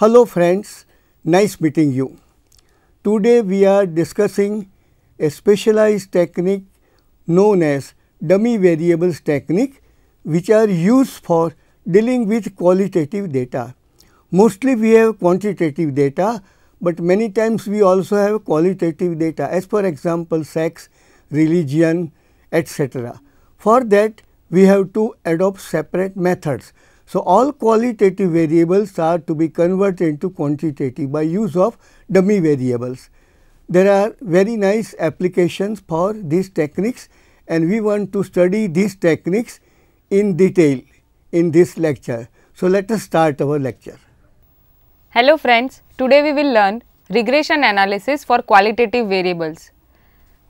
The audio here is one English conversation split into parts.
Hello friends, nice meeting you. Today we are discussing a specialized technique known as dummy variables technique which are used for dealing with qualitative data. Mostly we have quantitative data, but many times we also have qualitative data as for example sex, religion etc. For that we have to adopt separate methods. So, all qualitative variables are to be converted into quantitative by use of dummy variables. There are very nice applications for these techniques and we want to study these techniques in detail in this lecture. So, let us start our lecture. Hello friends, today we will learn regression analysis for qualitative variables.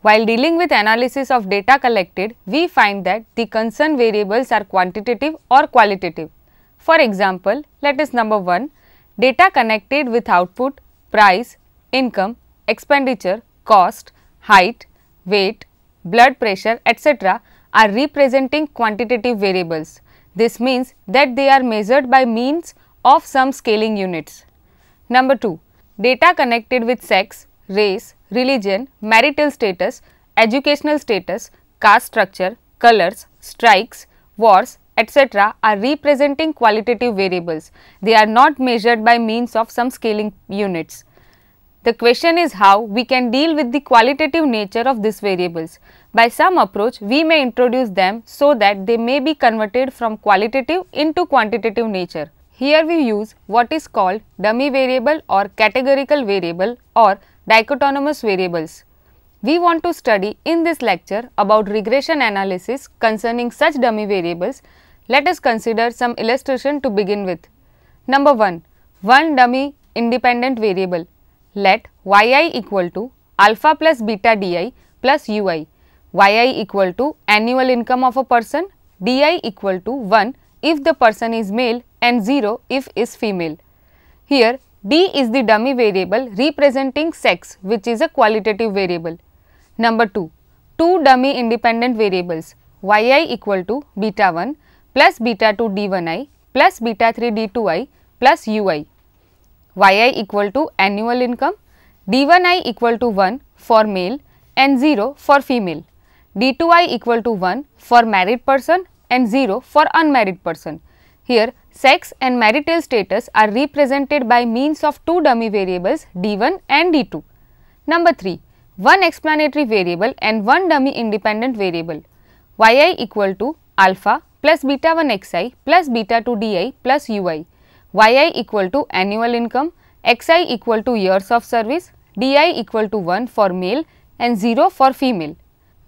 While dealing with analysis of data collected, we find that the concerned variables are quantitative or qualitative. For example, let us number 1, data connected with output, price, income, expenditure, cost, height, weight, blood pressure, etc. are representing quantitative variables. This means that they are measured by means of some scaling units. Number 2, data connected with sex, race, religion, marital status, educational status, caste structure, colors, strikes, wars, etc. are representing qualitative variables. They are not measured by means of some scaling units. The question is how we can deal with the qualitative nature of these variables. By some approach, we may introduce them so that they may be converted from qualitative into quantitative nature. Here we use what is called dummy variable or categorical variable or dichotomous variables. We want to study in this lecture about regression analysis concerning such dummy variables. Let us consider some illustration to begin with. Number 1. One dummy independent variable. Let yi equal to alpha plus beta di plus ui, yi equal to annual income of a person, di equal to 1 if the person is male and 0 if is female. Here D is the dummy variable representing sex which is a qualitative variable. Number 2, two dummy independent variables yi equal to beta 1 plus beta 2 d1i plus beta 3 d2i plus ui, yi equal to annual income, d1i equal to 1 for male and 0 for female, d2i equal to 1 for married person and 0 for unmarried person. Here sex and marital status are represented by means of two dummy variables d1 and d2. Number 3. One explanatory variable and one dummy independent variable yi equal to alpha plus beta 1 xi plus beta 2 di plus ui, yi equal to annual income, xi equal to years of service, di equal to 1 for male and 0 for female.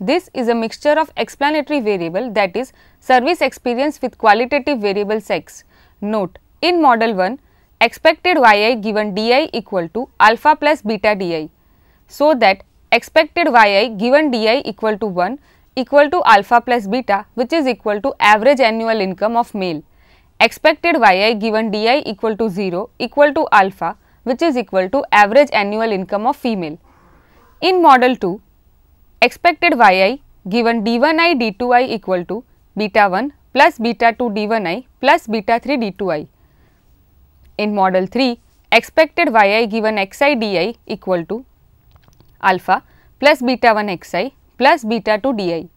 This is a mixture of explanatory variable that is service experience with qualitative variable sex. Note, in model 1, expected yi given di equal to alpha plus beta di. So that expected yi given di equal to 1 equal to alpha plus beta which is equal to average annual income of male. Expected yi given di equal to 0 equal to alpha which is equal to average annual income of female. In model 2, expected yi given d1i d2i equal to beta 1 plus beta 2 d1i plus beta 3 d2i. In model 3, expected yi given xi di equal to alpha plus beta 1 xi plus beta 2 di.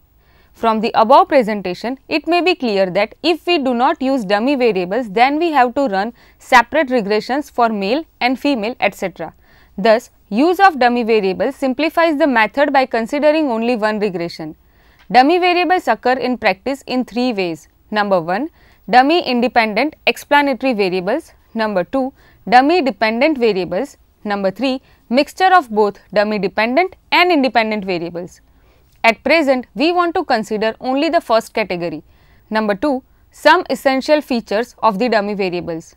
From the above presentation, it may be clear that if we do not use dummy variables, then we have to run separate regressions for male and female etc. Thus, use of dummy variables simplifies the method by considering only one regression. Dummy variables occur in practice in three ways. Number 1, dummy independent explanatory variables. Number 2, dummy dependent variables. Number 3, mixture of both dummy dependent and independent variables. At present, we want to consider only the first category. Number 2, some essential features of the dummy variables.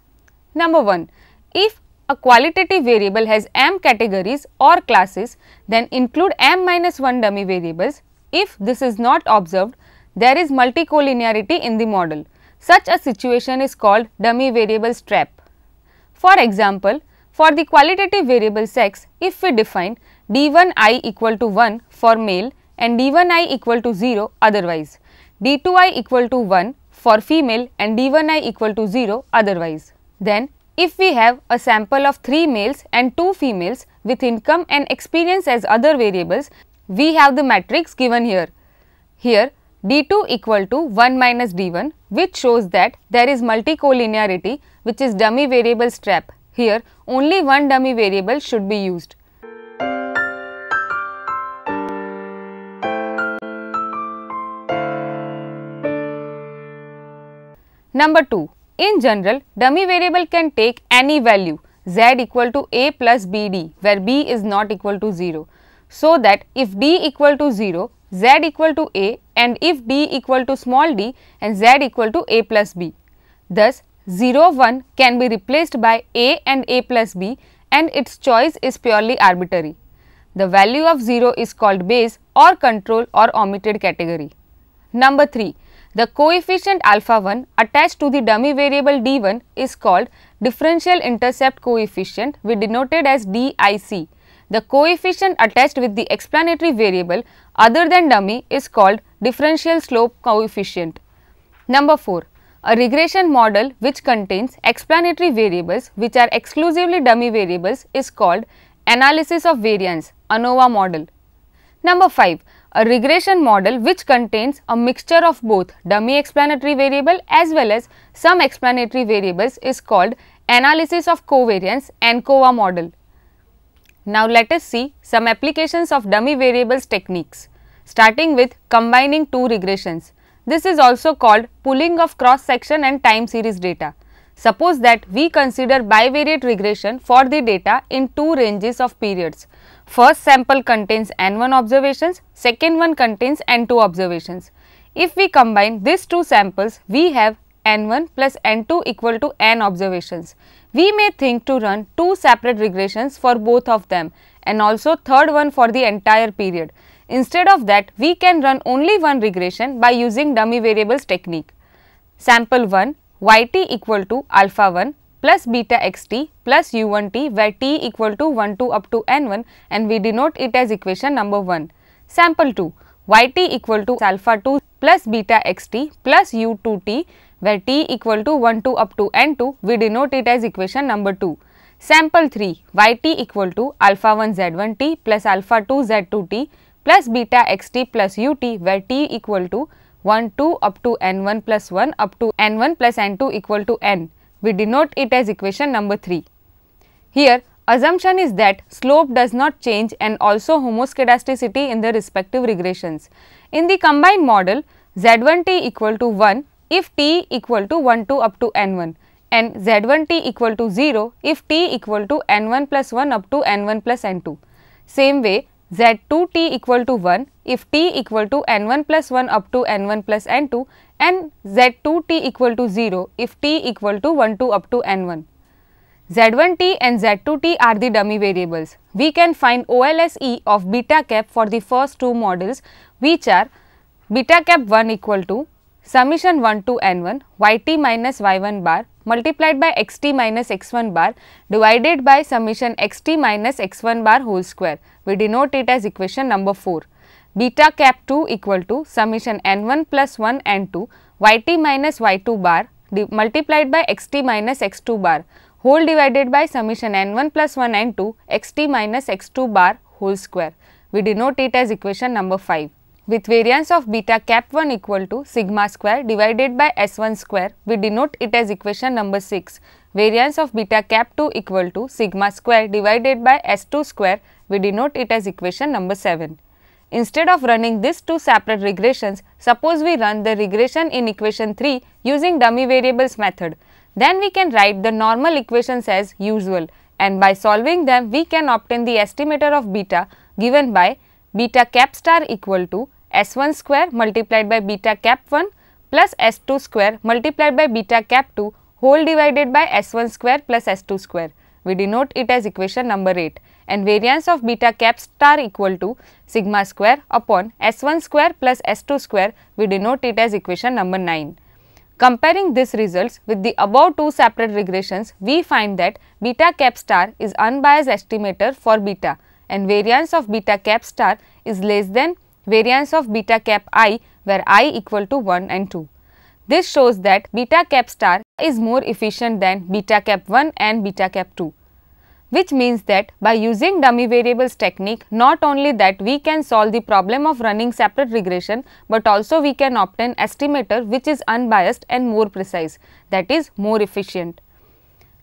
Number 1, if a qualitative variable has m categories or classes, then include m minus 1 dummy variables. If this is not observed, there is multicollinearity in the model. Such a situation is called dummy variables trap. For example, for the qualitative variable sex, if we define d1i equal to 1 for male and d1i equal to 0 otherwise, d2i equal to 1 for female and d1i equal to 0 otherwise, then if we have a sample of 3 males and 2 females with income and experience as other variables, we have the matrix given here. Here D2 equal to 1 minus D1 which shows that there is multicollinearity which is dummy variable trap. Here only one dummy variable should be used. Number 2. In general, dummy variable can take any value z equal to a plus bd where b is not equal to 0. So that if d equal to 0, z equal to a and if d equal to small d and z equal to a plus b. Thus, 0 1 can be replaced by a and a plus b and its choice is purely arbitrary. The value of 0 is called base or control or omitted category. Number 3. The coefficient alpha 1 attached to the dummy variable d1 is called differential intercept coefficient we denoted as DIC. The coefficient attached with the explanatory variable other than dummy is called differential slope coefficient. Number 4. A regression model which contains explanatory variables which are exclusively dummy variables is called analysis of variance ANOVA model. Number 5. A regression model which contains a mixture of both dummy explanatory variable as well as some explanatory variables is called analysis of covariance ANCOVA model. Now let us see some applications of dummy variables techniques starting with combining two regressions. This is also called pooling of cross section and time series data. Suppose that we consider bivariate regression for the data in two ranges of periods. First sample contains n1 observations, second one contains n2 observations. If we combine these two samples, we have n1 plus n2 equal to n observations. We may think to run two separate regressions for both of them and also third one for the entire period. Instead of that, we can run only one regression by using dummy variables technique. Sample 1 yt equal to alpha 1 plus beta xt plus u1 t where t equal to 1 to up to n1 and we denote it as equation number 1. Sample 2 yt equal to alpha 2 plus beta xt plus u2 t where t equal to 1 to up to n2 we denote it as equation number 2. Sample 3 yt equal to alpha 1 z1 t plus alpha 2 z2 t plus beta xt plus ut where t equal to 1 2 up to n1 plus 1 up to n1 plus n2 equal to n we denote it as equation number 3. Here assumption is that slope does not change and also homoscedasticity in the respective regressions. In the combined model Z1t equal to 1 if t equal to 1 to up to n1 and Z1t equal to 0 if t equal to n1 plus 1 up to n1 plus n2. Same way Z2t equal to 1 if t equal to n1 plus 1 up to n1 plus n2 and Z2t equal to 0 if t equal to 1 to up to n1. Z1t and Z2t are the dummy variables. We can find OLSE of beta cap for the first two models which are beta cap 1 equal to summation 1 to n1 yt minus y1 bar multiplied by xt minus x1 bar divided by summation xt minus x1 bar whole square. We denote it as equation number 4. Beta cap 2 equal to summation n1 plus 1 n2 yt minus y2 bar multiplied by xt minus x2 bar whole divided by summation n1 plus 1 n2 xt minus x2 bar whole square. We denote it as equation number 5 with variance of beta cap 1 equal to sigma square divided by S1 square, we denote it as equation number 6. Variance of beta cap 2 equal to sigma square divided by S2 square, we denote it as equation number 7. Instead of running these two separate regressions, suppose we run the regression in equation 3 using dummy variables method. Then we can write the normal equations as usual and by solving them we can obtain the estimator of beta given by beta cap star equal to S1 square multiplied by beta cap 1 plus S2 square multiplied by beta cap 2 whole divided by S1 square plus S2 square. We denote it as equation number 8 and variance of beta cap star equal to sigma square upon S1 square plus S2 square we denote it as equation number 9. Comparing these results with the above two separate regressions, we find that beta cap star is unbiased estimator for beta and variance of beta cap star is less than variance of beta cap i where i equal to 1 and 2. This shows that beta cap star is more efficient than beta cap 1 and beta cap 2 which means that by using dummy variables technique not only that we can solve the problem of running separate regression, but also we can obtain estimator which is unbiased and more precise that is more efficient.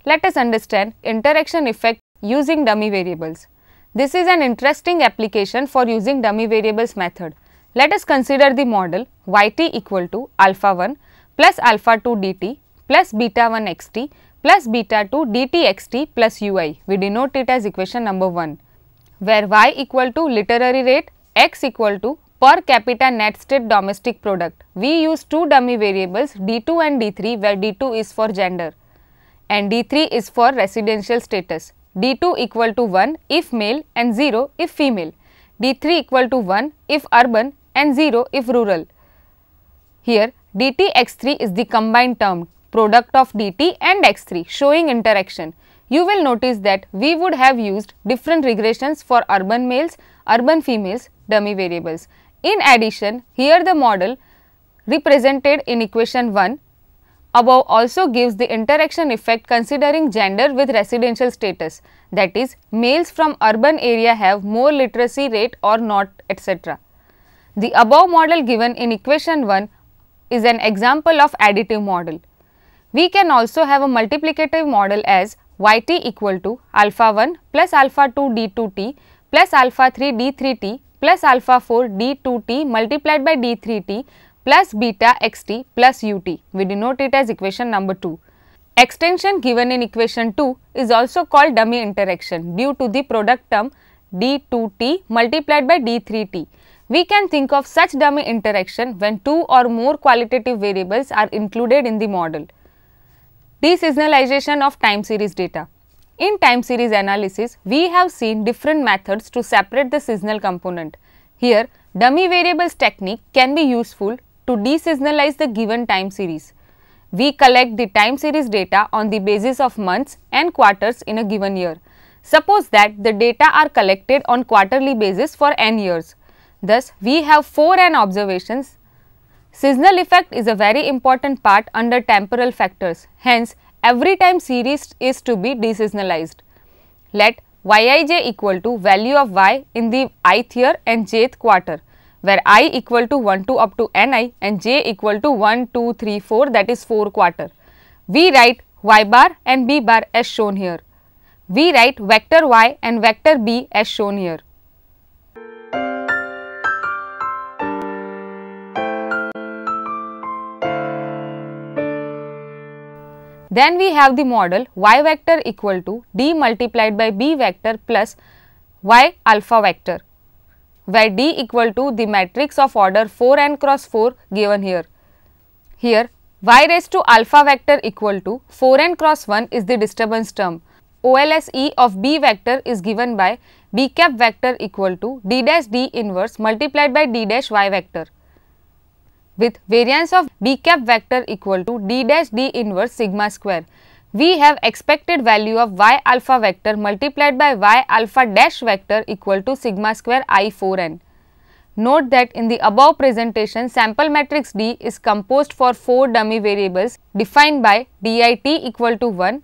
Let us understand interaction effect using dummy variables. This is an interesting application for using dummy variables method. Let us consider the model yt equal to alpha 1 plus alpha 2 dt plus beta 1 xt plus beta 2 dtxt plus ui. We denote it as equation number 1 where y equal to literacy rate, x equal to per capita net state domestic product. We use two dummy variables d2 and d3 where d2 is for gender and d3 is for residential status. D2 equal to 1 if male and 0 if female, d3 equal to 1 if urban and 0 if rural. Here dtx3 is the combined term product of dt and x3 showing interaction. You will notice that we would have used different regressions for urban males, urban females dummy variables. In addition, here the model represented in equation 1 above also gives the interaction effect considering gender with residential status that is males from urban area have more literacy rate or not etc. The above model given in equation 1 is an example of additive model. We can also have a multiplicative model as yt equal to alpha 1 plus alpha 2 d2t plus alpha 3 d3t plus alpha 4 d2t multiplied by d3t plus beta xt plus ut. We denote it as equation number 2. Extension given in equation 2 is also called dummy interaction due to the product term d2t multiplied by d3t. We can think of such dummy interaction when two or more qualitative variables are included in the model. Deseasonalization of time series data. In time series analysis, we have seen different methods to separate the seasonal component. Here, dummy variables technique can be useful to deseasonalize the given time series. We collect the time series data on the basis of months and quarters in a given year. Suppose that the data are collected on quarterly basis for n years. Thus, we have 4 n observations Seasonal effect is a very important part under temporal factors. Hence, every time series is to be deseasonalized. Let yij equal to value of y in the ith year and jth quarter where i equal to 1 to up to ni and j equal to 1, 2, 3, 4 that is 4 quarter. We write y bar and b bar as shown here. We write vector y and vector b as shown here. Then we have the model y vector equal to d multiplied by b vector plus y alpha vector where d equal to the matrix of order 4 n cross 4 given here. Here y raised to alpha vector equal to 4 n cross 1 is the disturbance term. OLSE of b vector is given by b cap vector equal to d dash d inverse multiplied by d dash y vector with variance of b cap vector equal to d dash d inverse sigma square. We have expected value of y alpha vector multiplied by y alpha dash vector equal to sigma square i 4 n. Note that in the above presentation sample matrix D is composed for 4 dummy variables defined by dit equal to 1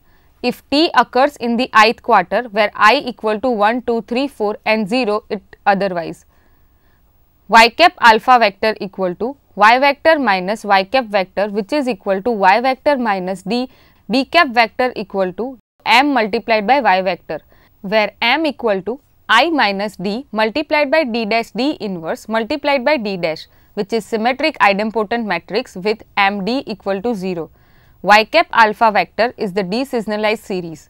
if t occurs in the ith quarter where i equal to 1, 2, 3, 4 and 0 it otherwise. y cap alpha vector equal to y vector minus y cap vector which is equal to y vector minus d b cap vector equal to m multiplied by y vector where m equal to i minus d multiplied by d dash d inverse multiplied by d dash which is symmetric idempotent matrix with m d equal to 0. y cap alpha vector is the deseasonalized series.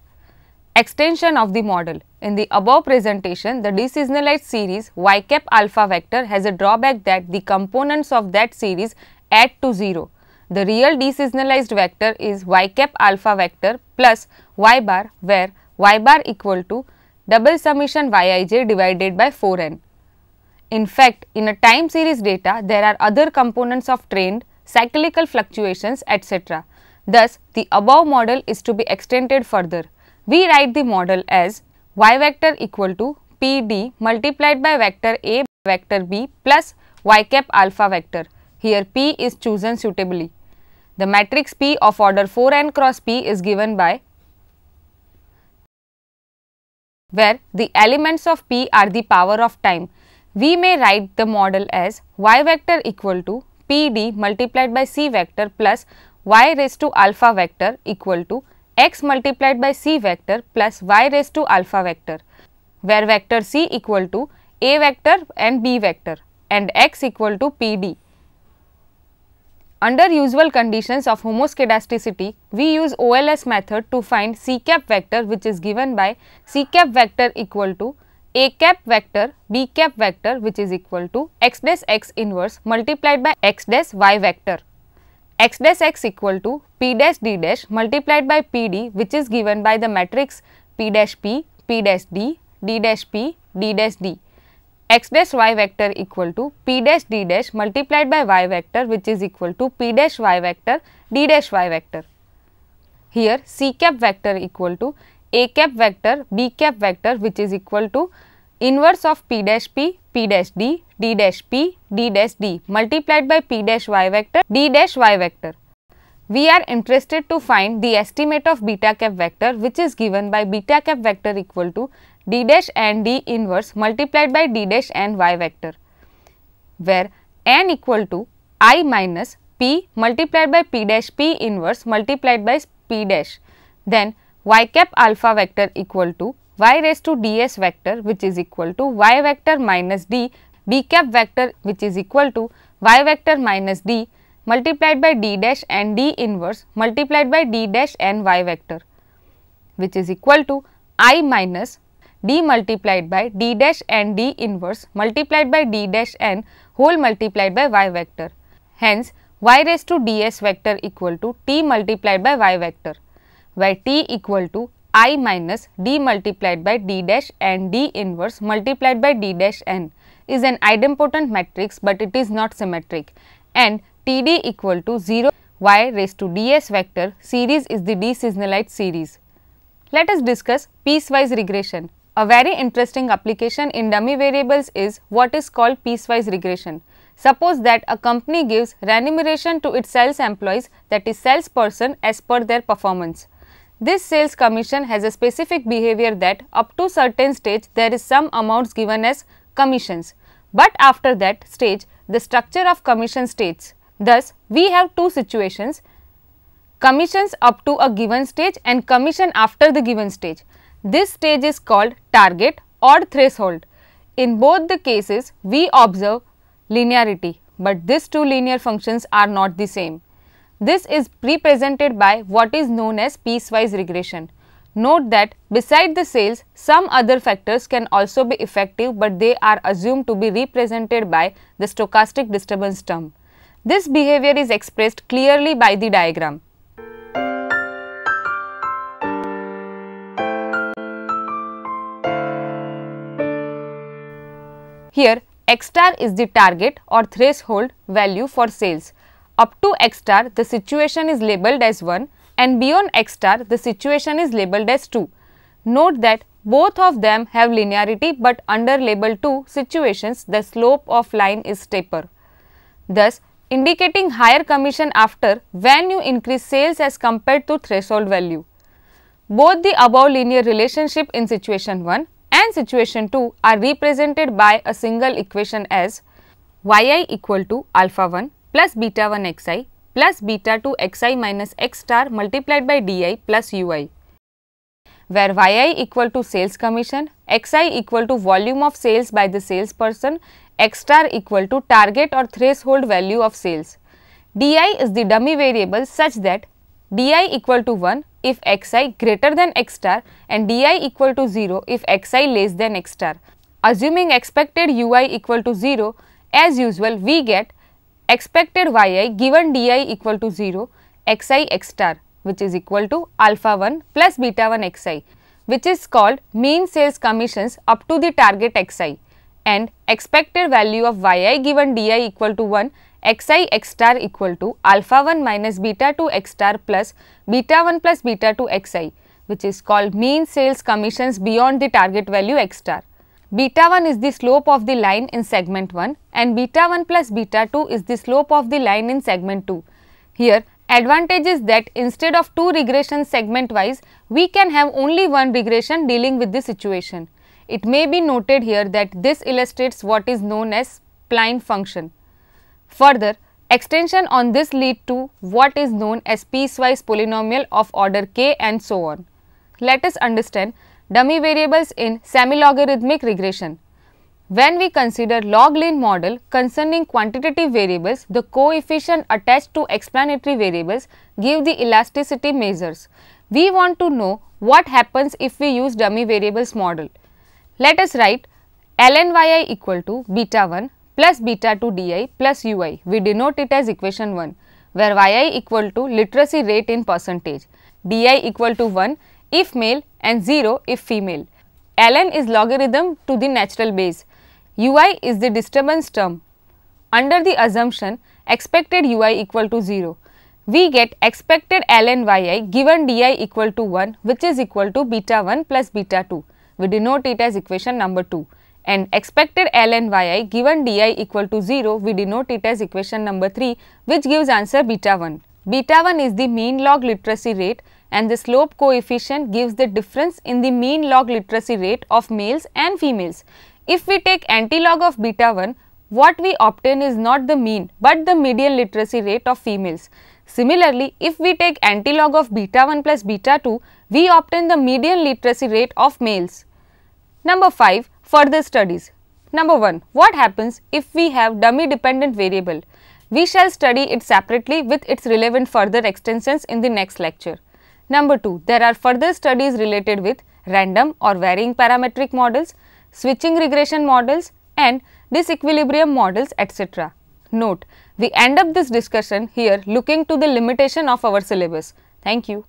Extension of the model. In the above presentation, the deseasonalized series y cap alpha vector has a drawback that the components of that series add to 0. The real deseasonalized vector is y cap alpha vector plus y bar where y bar equal to double summation yij divided by 4n. In fact, in a time series data, there are other components of trend, cyclical fluctuations, etc. Thus, the above model is to be extended further. We write the model as y vector equal to p d multiplied by vector a vector b plus y cap alpha vector. Here p is chosen suitably. The matrix P of order 4n cross P is given by where the elements of P are the power of time. We may write the model as y vector equal to PD multiplied by C vector plus y raised to alpha vector equal to x multiplied by C vector plus y raised to alpha vector, where vector C equal to A vector and B vector and x equal to PD. Under usual conditions of homoscedasticity, we use OLS method to find C cap vector which is given by C cap vector equal to A cap vector B cap vector which is equal to x dash x inverse multiplied by x dash y vector. x dash x equal to P dash D dash multiplied by PD which is given by the matrix P dash P, P dash D, D dash P, D dash D x dash y vector equal to p dash d dash multiplied by y vector which is equal to p dash y vector d dash y vector. Here c cap vector equal to a cap vector b cap vector which is equal to inverse of p dash p, p dash d, d dash p, d dash d multiplied by p dash y vector, d dash y vector. We are interested to find the estimate of beta cap vector which is given by beta cap vector equal to d dash and d inverse multiplied by d dash and y vector, where n equal to i minus p multiplied by p dash p inverse multiplied by p dash. Then y cap alpha vector equal to y raised to ds vector which is equal to y vector minus d b cap vector which is equal to y vector minus d multiplied by d dash and d inverse multiplied by d dash and y vector which is equal to i minus d multiplied by d dash and d inverse multiplied by d dash n whole multiplied by y vector. Hence, y raised to ds vector equal to t multiplied by y vector, where t equal to i minus d multiplied by d dash and d inverse multiplied by d dash n is an idempotent matrix, but it is not symmetric and t d equal to 0 y raised to ds vector series is the deseasonalized series. Let us discuss piecewise regression. A very interesting application in dummy variables is what is called piecewise regression. Suppose that a company gives remuneration to its sales employees that is salesperson as per their performance. This sales commission has a specific behavior that up to certain stage there is some amounts given as commissions, but after that stage the structure of commission states. Thus, we have two situations commissions up to a given stage and commission after the given stage. This stage is called target or threshold. In both the cases, we observe linearity, but these two linear functions are not the same. This is represented by what is known as piecewise regression. Note that beside the sales, some other factors can also be effective, but they are assumed to be represented by the stochastic disturbance term. This behavior is expressed clearly by the diagram. Here x star is the target or threshold value for sales. Up to x star the situation is labeled as 1 and beyond x star the situation is labeled as 2. Note that both of them have linearity but under label 2 situations the slope of line is steeper. Thus, indicating higher commission after when you increase sales as compared to threshold value. Both the above linear relationship in situation 1 and situation 2 are represented by a single equation as yi equal to alpha 1 plus beta 1 xi plus beta 2 xi minus x star multiplied by di plus ui where yi equal to sales commission, xi equal to volume of sales by the salesperson, x star equal to target or threshold value of sales. di is the dummy variable such that di equal to 1 if xi greater than x star and di equal to 0 if xi less than x star. Assuming expected ui equal to 0, as usual we get expected yi given di equal to 0 xi x star which is equal to alpha 1 plus beta 1 xi which is called mean sales commissions up to the target xi and expected value of yi given di equal to 1 xi x star equal to alpha 1 minus beta 2 x star plus beta 1 plus beta 2 xi which is called mean sales commissions beyond the target value x star. Beta 1 is the slope of the line in segment 1 and beta 1 plus beta 2 is the slope of the line in segment 2. Here advantage is that instead of two regressions segment wise, we can have only one regression dealing with the situation. It may be noted here that this illustrates what is known as spline function. Further, extension on this lead to what is known as piecewise polynomial of order k and so on. Let us understand dummy variables in semi-logarithmic regression. When we consider log-lin model concerning quantitative variables, the coefficient attached to explanatory variables give the elasticity measures. We want to know what happens if we use dummy variables model. Let us write ln yi equal to beta 1 plus beta 2 di plus ui. We denote it as equation 1 where yi equal to literacy rate in percentage, di equal to 1 if male and 0 if female. ln is logarithm to the natural base ui is the disturbance term. Under the assumption expected ui equal to 0, we get expected ln yi given di equal to 1 which is equal to beta 1 plus beta 2. We denote it as equation number 2 and expected ln yi given di equal to 0 we denote it as equation number 3 which gives answer beta 1. Beta 1 is the mean log literacy rate and the slope coefficient gives the difference in the mean log literacy rate of males and females. If we take antilog of beta 1, what we obtain is not the mean, but the median literacy rate of females. Similarly, if we take antilog of beta 1 plus beta 2, we obtain the median literacy rate of males. Number 5. Further studies. Number 1. What happens if we have dummy dependent variable? We shall study it separately with its relevant further extensions in the next lecture. Number 2. There are further studies related with random or varying parametric models, switching regression models and disequilibrium models etc. Note, we end up this discussion here looking to the limitation of our syllabus. Thank you.